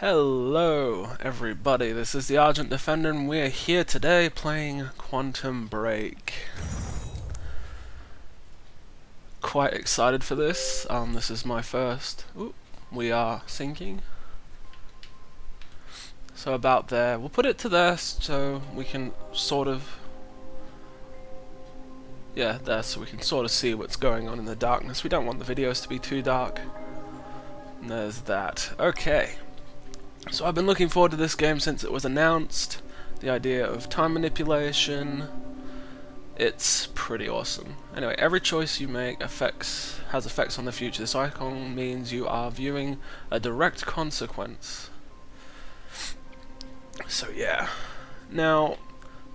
Hello everybody, this is the Argent Defender and we're here today playing Quantum Break. Quite excited for this, um, this is my first. Ooh, we are sinking. So about there, we'll put it to there so we can sort of... Yeah, there, so we can sort of see what's going on in the darkness. We don't want the videos to be too dark. And there's that. Okay. So I've been looking forward to this game since it was announced. The idea of time manipulation. It's pretty awesome. Anyway, every choice you make affects has effects on the future. This icon means you are viewing a direct consequence. So yeah. Now,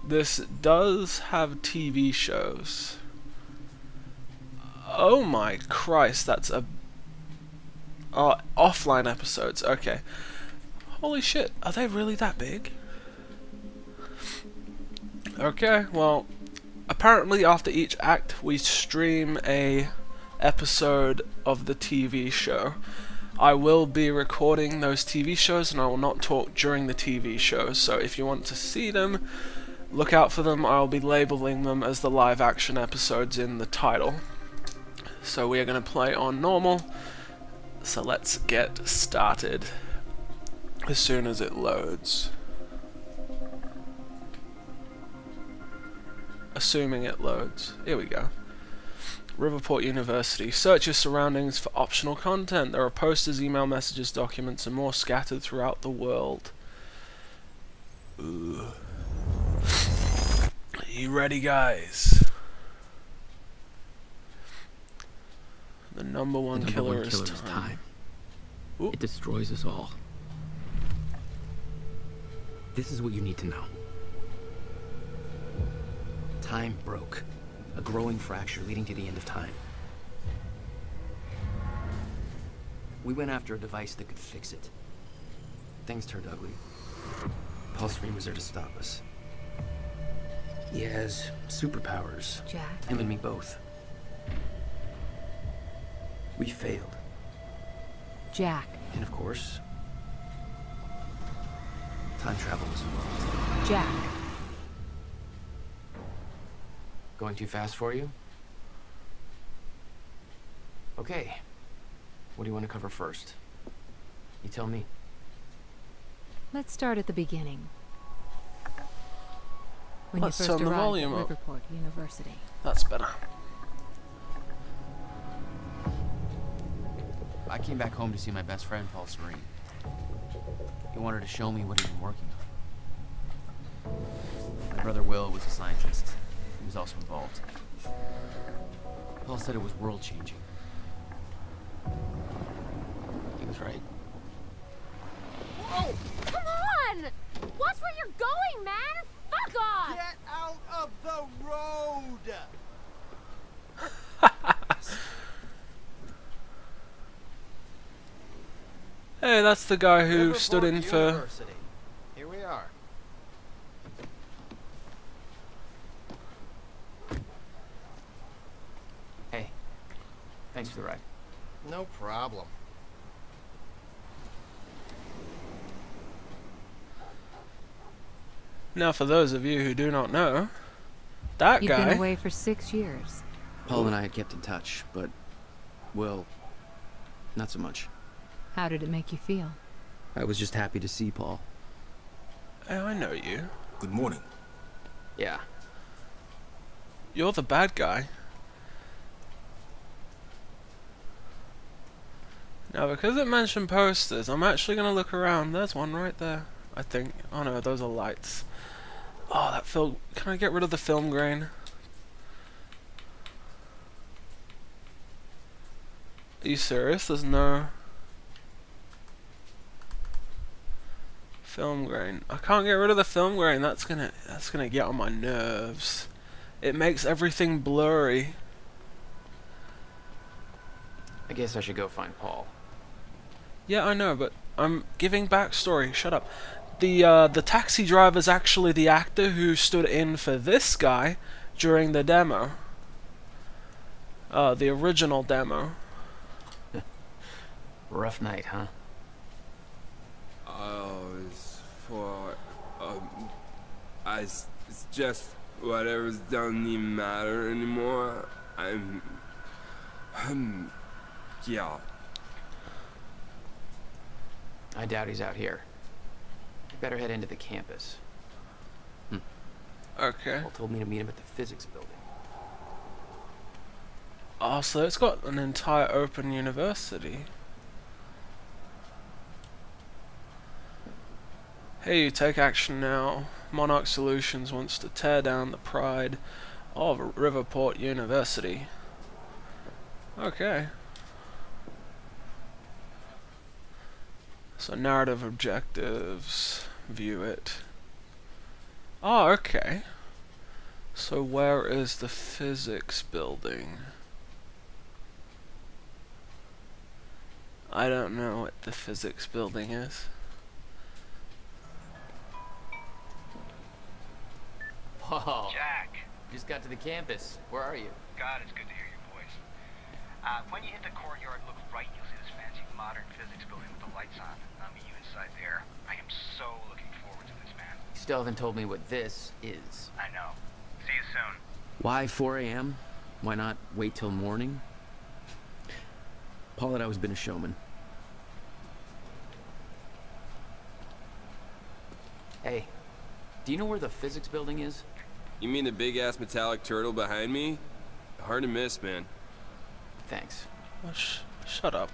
this does have TV shows. Oh my Christ, that's a... Oh, offline episodes, okay. Holy shit, are they really that big? Okay, well, apparently after each act we stream a episode of the TV show. I will be recording those TV shows and I will not talk during the TV shows, so if you want to see them, look out for them. I'll be labeling them as the live action episodes in the title. So we are going to play on normal, so let's get started as soon as it loads. Assuming it loads. Here we go. Riverport University. Search your surroundings for optional content. There are posters, email messages, documents, and more scattered throughout the world. Ooh. Are you ready, guys? The number one, the number killer, one is, time. is time. It destroys us all. This is what you need to know. Time broke. A growing fracture leading to the end of time. We went after a device that could fix it. Things turned ugly. Paul Serene was there to stop us. He has superpowers. Jack. Him and me both. We failed. Jack. And of course, time travel was involved. Jack. Going too fast for you? Okay. What do you want to cover first? You tell me. Let's start at the beginning. When Let's you turn first the arrived volume at up. Riverport University. That's better. I came back home to see my best friend, Paul Serene. He wanted to show me what he'd been working on. My brother Will was a scientist. He was also involved. Paul said it was world-changing. He was right. Whoa! Come on! Watch where you're going, man! Fuck off! Get out of the road! Hey, that's the guy who stood in Riverport for. University. Here we are. Hey, thanks for the ride. No problem. Now, for those of you who do not know, that You've guy. been away for six years. Paul and I had kept in touch, but, well, not so much. How did it make you feel? I was just happy to see Paul. Oh, I know you. Good morning. Yeah. You're the bad guy. Now, because it mentioned posters, I'm actually going to look around. There's one right there, I think. Oh no, those are lights. Oh, that film. Can I get rid of the film grain? Are you serious? There's no film grain. I can't get rid of the film grain. That's gonna that's gonna get on my nerves. It makes everything blurry. I guess I should go find Paul. Yeah, I know, but I'm giving backstory. Shut up. The uh, the taxi driver's actually the actor who stood in for this guy during the demo. Uh, the original demo. Rough night, huh? Oh, it's for I. s- It's just whatever's doesn't even matter anymore. I'm. Um, yeah. I doubt he's out here. Better head into the campus. Okay. Paul told me to meet him at the physics building. Oh, so it's got an entire open university. Hey, you take action now. Monarch Solutions wants to tear down the pride of Riverport University. Okay. So narrative objectives, view it. Oh, okay. So where is the physics building? I don't know what the physics building is. Paul, Jack, just got to the campus. Where are you? God, it's good to hear your voice. Uh, when you hit the courtyard, look right, you'll see this fancy modern physics building with the lights on. I'll meet you inside there. I am so looking forward to this, man. You still haven't told me what this is. I know. See you soon. Why 4 a.m.? Why not wait till morning? Paul had always been a showman. Hey, do you know where the physics building is? You mean the big ass metallic turtle behind me? Hard to miss, man. Thanks. Oh, sh shut up.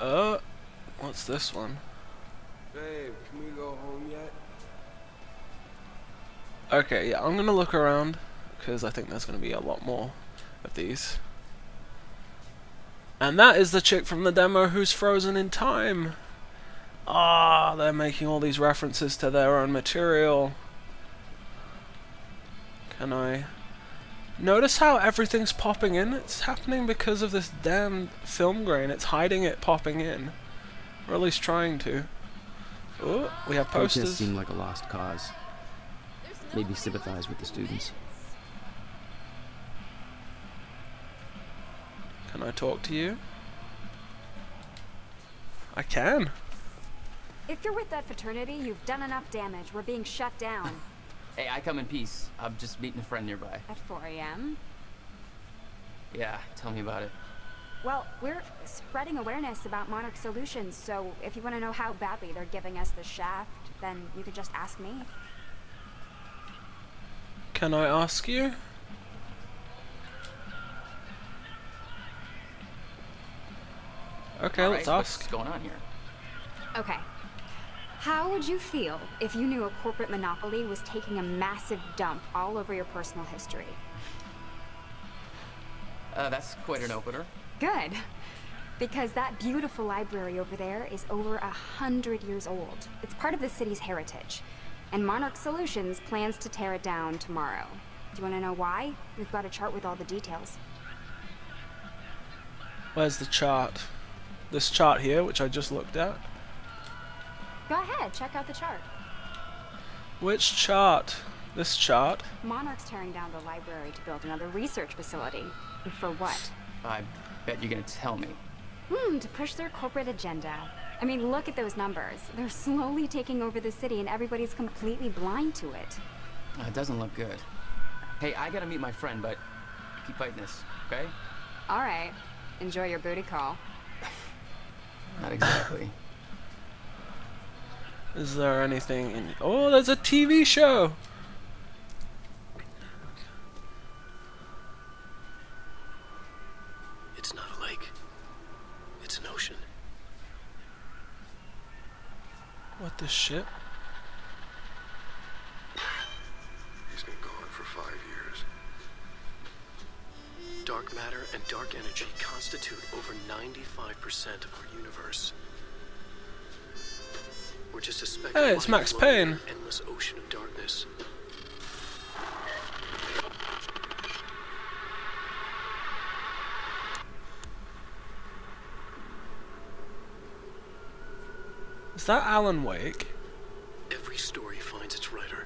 Uh, what's this one? Babe, can we go home yet? Okay, yeah, I'm gonna look around because I think there's gonna be a lot more of these. And that is the chick from the demo who's frozen in time. Ah, they're making all these references to their own material. Can I notice how everything's popping in? It's happening because of this damn film grain. It's hiding it popping in, or at least trying to. Oh, we have Protests posters. seem like a lost cause. Maybe sympathize with the students. Can I talk to you? I can. If you're with that fraternity, you've done enough damage. We're being shut down Hey, I come in peace. I'm just meeting a friend nearby. at 4 a.m. Yeah, tell me about it. Well, we're spreading awareness about Monarch Solutions, so if you want to know how badly they're giving us the shaft, then you could just ask me. Can I ask you? Okay, let's ask. What's going on here? Okay. How would you feel if you knew a corporate monopoly was taking a massive dump all over your personal history? Uh, that's quite an opener. Good. Because that beautiful library over there is over a hundred years old. It's part of the city's heritage. And Monarch Solutions plans to tear it down tomorrow. Do you want to know why? We've got a chart with all the details. Where's the chart? This chart here, which I just looked at. Go ahead, check out the chart. Which chart? This chart? Monarch's tearing down the library to build another research facility. For what? I bet you're gonna tell me. Hmm, to push their corporate agenda. I mean, look at those numbers. They're slowly taking over the city and everybody's completely blind to it. Uh, it doesn't look good. Hey, I gotta meet my friend, but keep fighting this, okay? All right. Enjoy your booty call. Not exactly. Is there anything in. Oh, there's a TV show! It's not a lake. It's an ocean. What the shit? He's been gone for five years. Dark matter and dark energy constitute over 95% of our universe. Just a speck Hey, it's Max Payne. endless ocean of darkness. Is that Alan Wake? Every story finds its writer.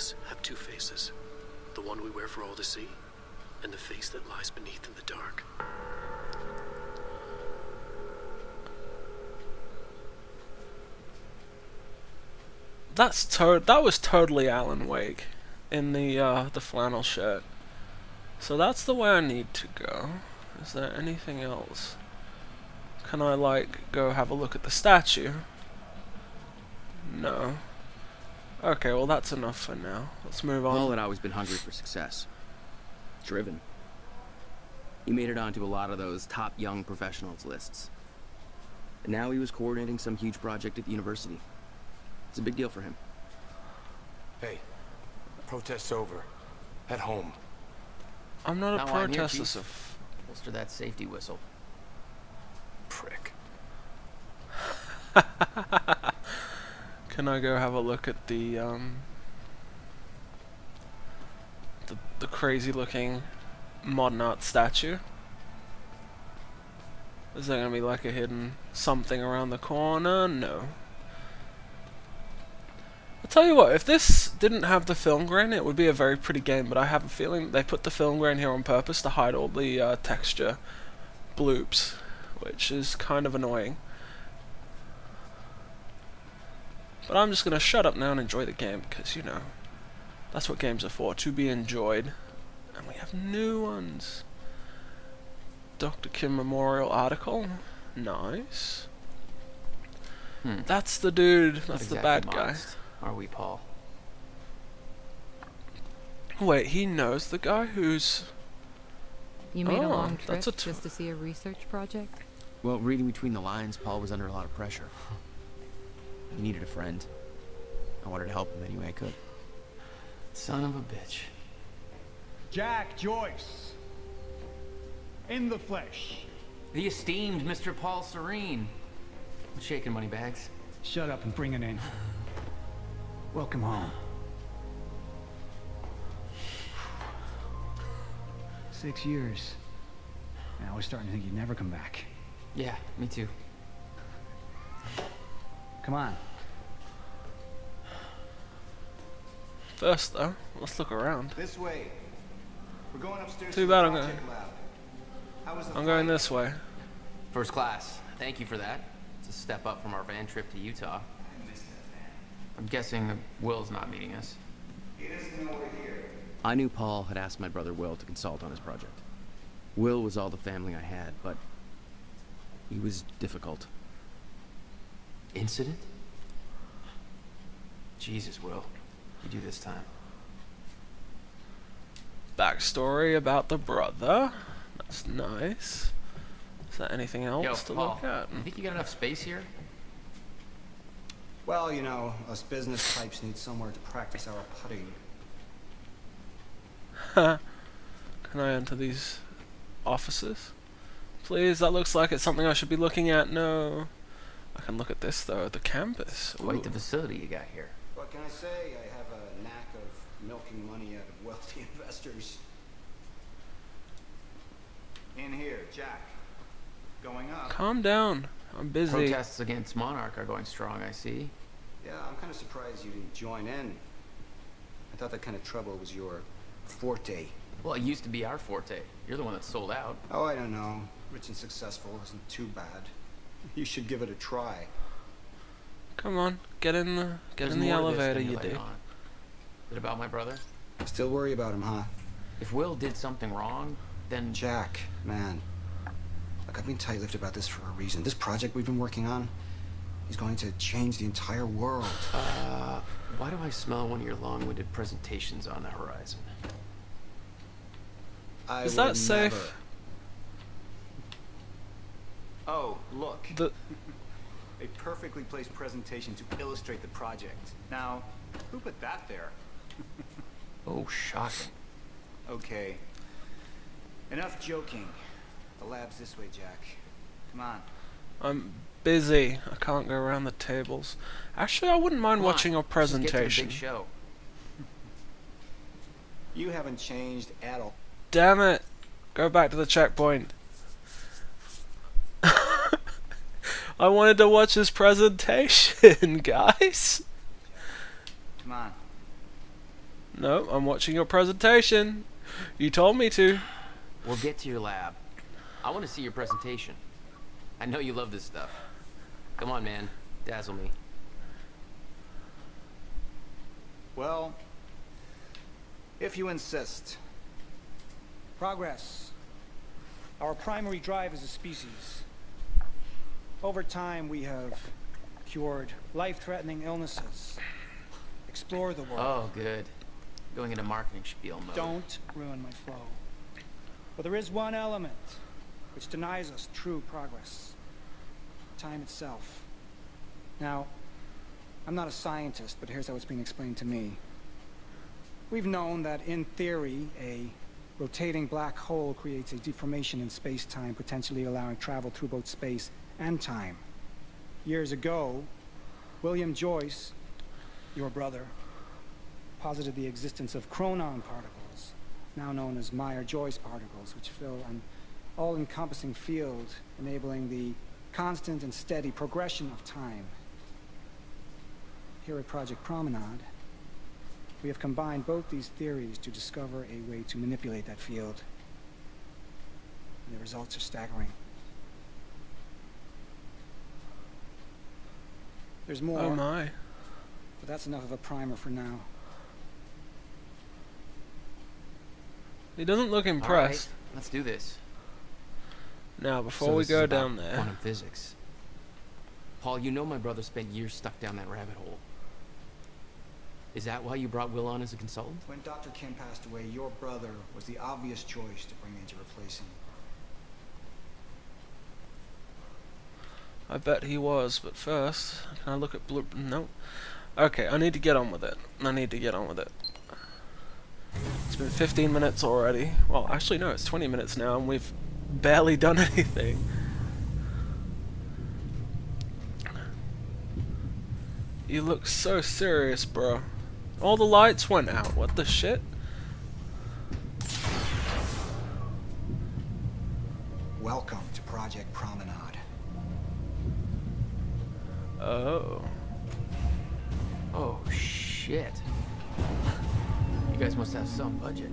Us have two faces. The one we wear for all to see, and the face that lies beneath in the dark. That's to that was totally Alan Wake in the uh, the flannel shirt. So that's the way I need to go. Is there anything else? Can I like go have a look at the statue? No. Okay, well that's enough for now. Let's move on. Paul had always been hungry for success. Driven. He made it onto a lot of those top young professionals lists. And now he was coordinating some huge project at the university. It's a big deal for him. Hey, protest's over. At home. I'm not a Not why protester, Chief. so Holster that safety whistle. Prick. Can I go have a look at the um the the crazy looking modern art statue? Is there gonna be like a hidden something around the corner? No. I'll tell you what, if this didn't have the film grain, it would be a very pretty game, but I have a feeling they put the film grain here on purpose to hide all the uh, texture bloops, which is kind of annoying. But I'm just gonna shut up now and enjoy the game because you know that's what games are for to be enjoyed. And we have new ones. Dr. Kim Memorial article. Nice. Hmm. That's the dude. Not That's the exactly bad guy. Are we, Paul? Wait, he knows the guy who's. You made a Oh, long trip that's just to see a research project? Well, reading between the lines, Paul was under a lot of pressure. He needed a friend. I wanted to help him any way I could. Son of a bitch. Jack Joyce. In the flesh. The esteemed Mr. Paul Serene. What's shaking, money bags? Shut up and bring it in. Welcome home. Six years. Now I was starting to think you'd never come back. Yeah, me too. Come on. First, though, let's look around. This way. We're going upstairs Too bad the I'm going. project lab. How was the I'm going this way. First class. Thank you for that. It's a step up from our van trip to Utah. I'm guessing that Will's not meeting us. He doesn't know we're here. I knew Paul had asked my brother Will to consult on his project. Will was all the family I had, but he was difficult. Incident? Jesus, Will. You do this time. Backstory about the brother. That's nice. Is there anything else Yo, to Paul, look at? you think you got enough space here? Well, you know, us business types need somewhere to practice our putting. Can I enter these offices? Please, that looks like it's something I should be looking at. No. I can look at this though, the campus. Quite the facility you got here. What can I say? I have a knack of milking money out of wealthy investors. In here, Jack. Going up. Calm down. I'm busy. Protests against Monarch are going strong, I see. Yeah, I'm kind of surprised you didn't join in. I thought that kind of trouble was your forte. Well, it used to be our forte. You're the one that sold out. Oh, I don't know. Rich and successful isn't too bad. You should give it a try. Come on, get in the get There's in the more to this elevator, you let did. on. Is it about my brother? Still worry about him, huh? If Will did something wrong, then Jack, man. Look, I've been tight-lipped about this for a reason. This project we've been working on is going to change the entire world. Uh, why do I smell one of your long-winded presentations on the horizon? I Is that safe? never- Oh, look. The A perfectly placed presentation to illustrate the project. Now, who put that there? Oh, shocking. Okay. Enough joking. The lab's this way, Jack. Come on. I'm busy. I can't go around the tables. Actually, I wouldn't mind Come on, watching your let's get to the presentation. big show. You haven't changed at all. Damn it! Go back to the checkpoint. I wanted to watch his presentation, guys. Come on. No, I'm watching your presentation. You told me to. We'll get to your lab. I want to see your presentation. I know you love this stuff. Come on, man. Dazzle me. Well, if you insist. Progress. Our primary drive as a species. Over time, we have cured life-threatening illnesses. Explore the world. Oh, good. Going into marketing spiel mode. Don't ruin my flow. But there is one element which denies us true progress. Time itself. Now, I'm not a scientist, but here's how it's being explained to me. We've known that, in theory, a rotating black hole creates a deformation in space-time, potentially allowing travel through both space and time. Years ago, William Joyce, your brother, posited the existence of chronon particles, now known as Meyer-Joyce particles, which fill an all-encompassing field, enabling the constant and steady progression of time. Here at Project Promenade, we have combined both these theories to discover a way to manipulate that field. And the results are staggering. There's more. Oh my. But that's enough of a primer for now. He doesn't look All right, impressed. let's do this. Now, before So we this is go about down there, Quantum physics. Paul, you know my brother spent years stuck down that rabbit hole. Is that why you brought Will on as a consultant? When Dr. Kim passed away, your brother was the obvious choice to bring in to replace him. I bet he was. But first, can I look at blue? No. Okay, I need to get on with it. I need to get on with it. It's been 15 minutes already. Well, actually, no, it's 20 minutes now, and we've barely done anything. You look so serious, bro. All the lights went out. What the shit? Welcome Oh. Oh, shit. You guys must have some budget.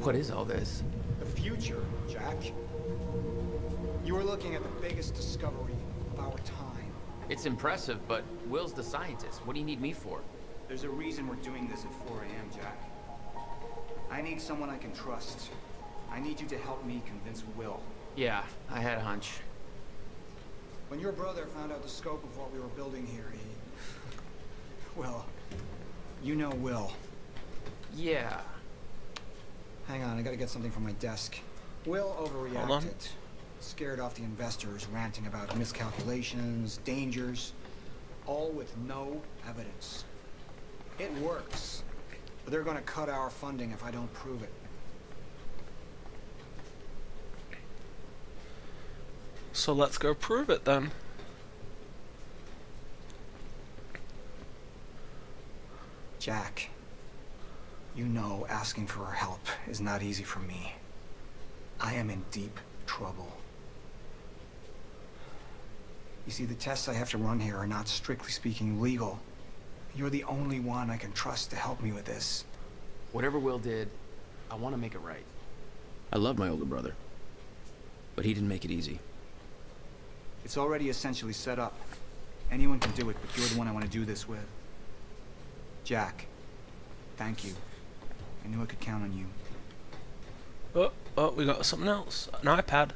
What is all this? The future, Jack. You are looking at the biggest discovery of our time. It's impressive, but Will's the scientist. What do you need me for? There's a reason we're doing this at 4 a.m., Jack. I need someone I can trust. I need you to help me convince Will. Yeah, I had a hunch. When your brother found out the scope of what we were building here, he... Well, you know Will. Yeah. Hang on, I gotta get something from my desk. Will on. overreacted. Scared off the investors, ranting about miscalculations, dangers, all with no evidence. It works, but they're gonna cut our funding if I don't prove it. So let's go prove it then. Jack, you know asking for her help is not easy for me. I am in deep trouble. You see, the tests I have to run here are not strictly speaking legal. You're the only one I can trust to help me with this. Whatever Will did, I want to make it right. I love my older brother. But he didn't make it easy. It's already essentially set up. Anyone can do it, but you're the one I want to do this with. Jack, thank you. I knew I could count on you. Oh, oh, we got something else. An iPad.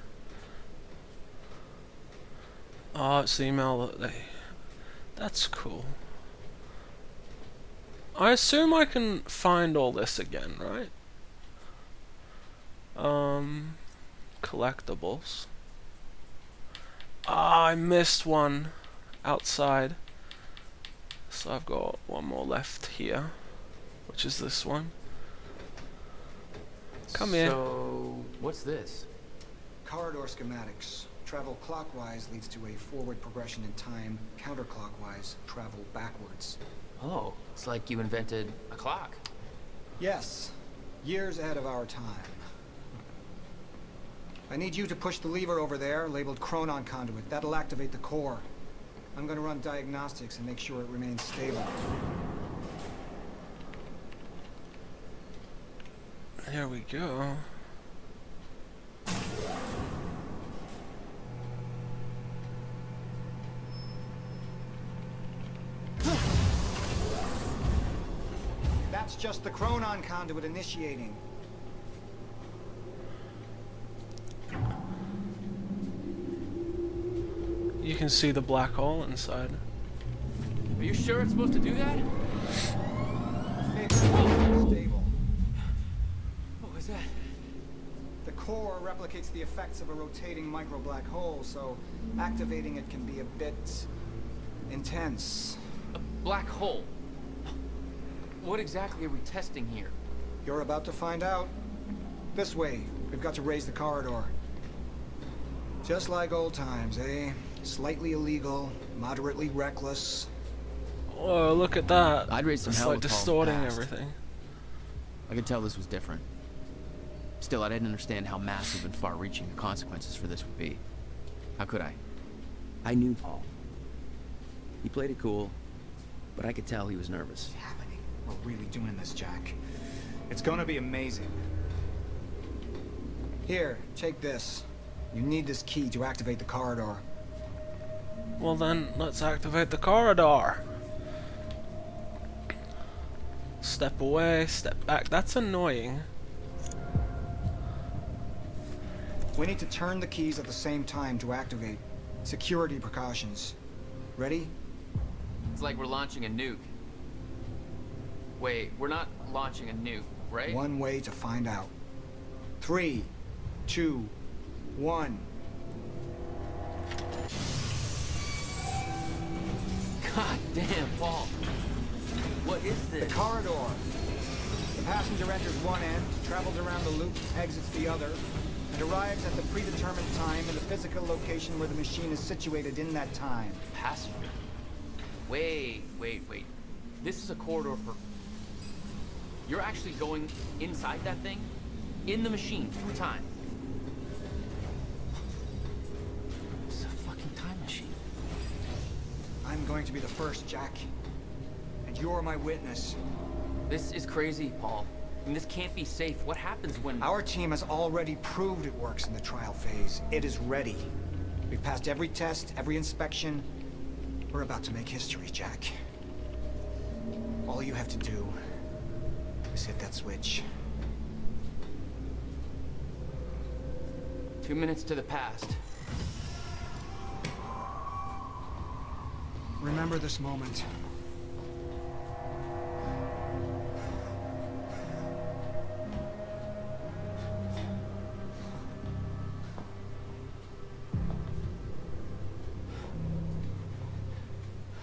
Oh, it's the email that they... That's cool. I assume I can find all this again, right? Um, collectibles. Ah, I missed one outside. So I've got one more left here, which is this one. Come here. So, what's this? Corridor schematics. Travel clockwise leads to a forward progression in time. Counterclockwise, travel backwards. Oh, it's like you invented a clock. Yes, years ahead of our time. I need you to push the lever over there, labeled Chronon Conduit. That'll activate the core. I'm gonna run diagnostics and make sure it remains stable. There we go. That's just the Chronon Conduit initiating. Can see the black hole inside. Are you sure it's supposed to do that? Stable. What was that? The core replicates the effects of a rotating micro black hole, so activating it can be a bit intense. A black hole? What exactly are we testing here? You're about to find out. This way. We've got to raise the corridor. Just like old times, eh? Slightly illegal, moderately reckless. Oh, look at that. I'd raise some It's hell like distorting past. everything. I could tell this was different. Still, I didn't understand how massive and far-reaching the consequences for this would be. How could I? I knew Paul. He played it cool, but I could tell he was nervous. What's happening? We're really doing this, Jack. It's gonna be amazing. Here, take this. You need this key to activate the corridor. Well then, let's activate the corridor. Step away, step back. That's annoying. We need to turn the keys at the same time to activate. Security precautions. Ready? It's like we're launching a nuke. Wait, we're not launching a nuke, right? One way to find out. Three, two, one. God damn, Paul. What is this? The corridor. The passenger enters one end, travels around the loop, exits the other, and arrives at the predetermined time in the physical location where the machine is situated in that time. Passenger. Wait, wait, wait. This is a corridor for... You're actually going inside that thing? In the machine, through time? Be the first, Jack. And you're my witness. This is crazy, Paul. And this can't be safe. What happens when... Our team has already proved it works in the trial phase. It is ready. We've passed every test, every inspection. We're about to make history, Jack. All you have to do is hit that switch. Two minutes to the past. Remember this moment.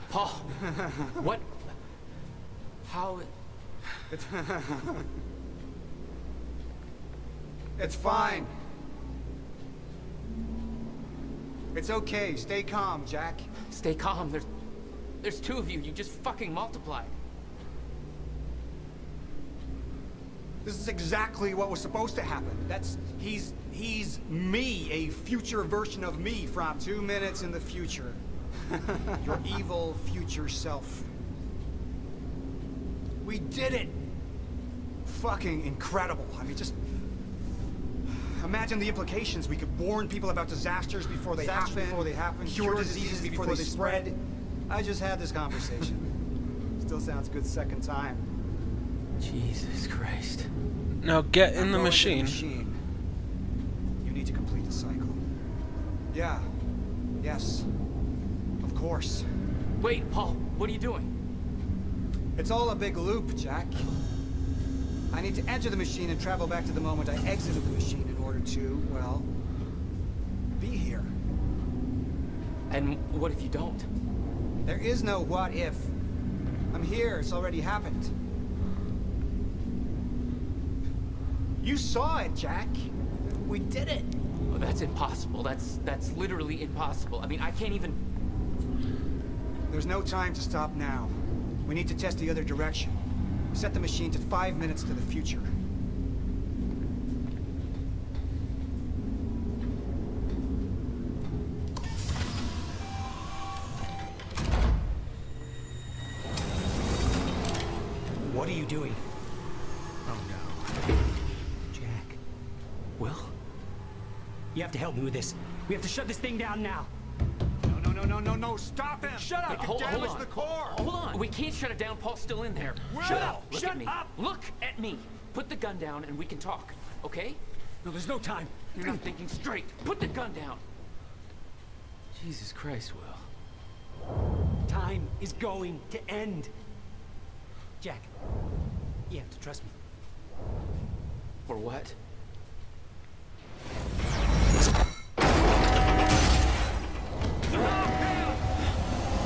Paul! what? How... It's, it's fine. It's okay. Stay calm, Jack. Stay calm. There's... There's two of you. You just fucking multiplied. This is exactly what was supposed to happen. That's he's he's me, a future version of me from two minutes in the future. Your evil future self. We did it! Fucking incredible. I mean, just imagine the implications. We could warn people about disasters before they Disasters happen. before they happen, Cure, cure diseases, diseases before, before they they spread. I just had this conversation. Still sounds good second time. Jesus Christ. Now get in I'm the machine. machine. You need to complete the cycle. Yeah. Yes. Of course. Wait, Paul. What are you doing? It's all a big loop, Jack. I need to enter the machine and travel back to the moment I exited the machine in order to, well, be here. And what if you don't? There is no what if. I'm here, it's already happened. You saw it, Jack. We did it. Oh, that's impossible. That's that's literally impossible. I mean, I can't even. There's no time to stop now. We need to test the other direction. Set the machine to five minutes to the future. Doing? Oh no. Jack. Will? You have to help me with this. We have to shut this thing down now. No, no, no, no, no, no, stop him! Shut up! Wait, hold, hold on. the core! Hold on. We can't shut it down. Paul's still in there. Shut up! Look Shut at me. up! Look at me. Put the gun down and we can talk. Okay? No, there's no time. You're not thinking straight. Put the gun down. Jesus Christ, Will. Time is going to end. Jack, you have to trust me. For what?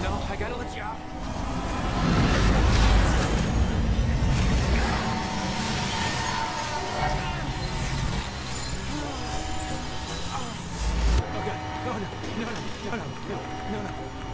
No, I gotta let you out. Oh God! No, no, no, no, no, no, no, no, no.